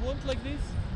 want like this?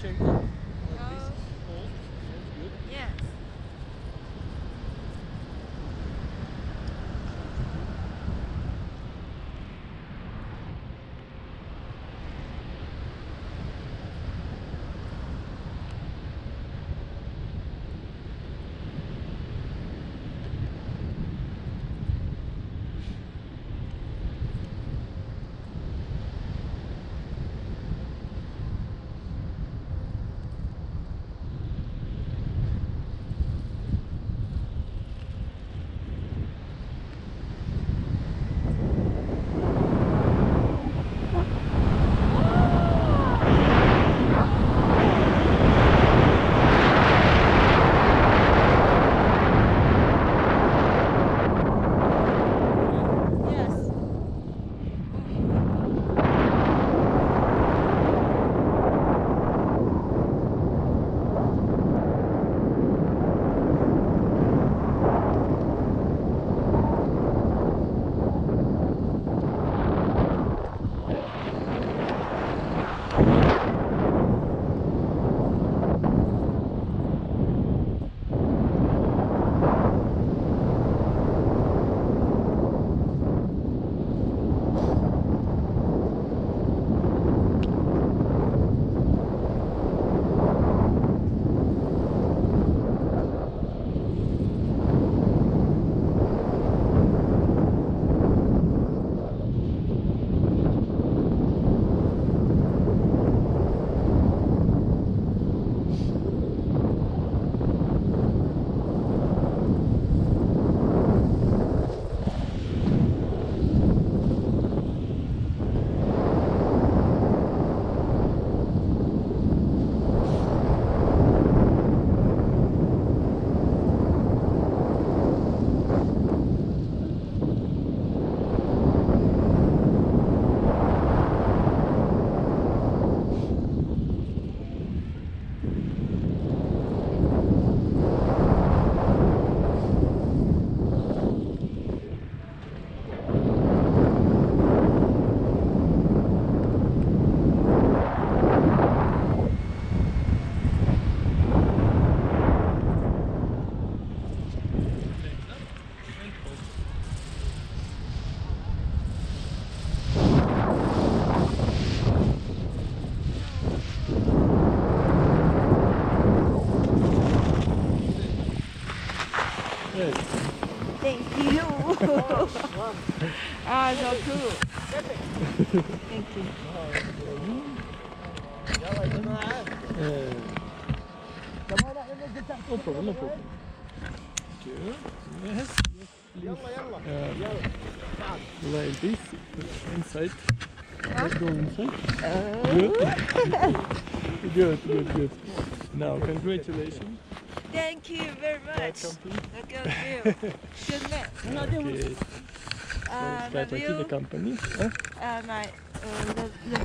Check Great. Thank you. ah, so cool. Thank you. Uh, no problem, no problem. You. Yes, yes, please. Uh, like this, inside. Let's go inside. Good. good, good, good. Now, congratulations. Thank you very much. Welcome, please. Look at you. Good night. Okay. Uh, Try to the keep the view, company. Huh? uh, my, uh, the, the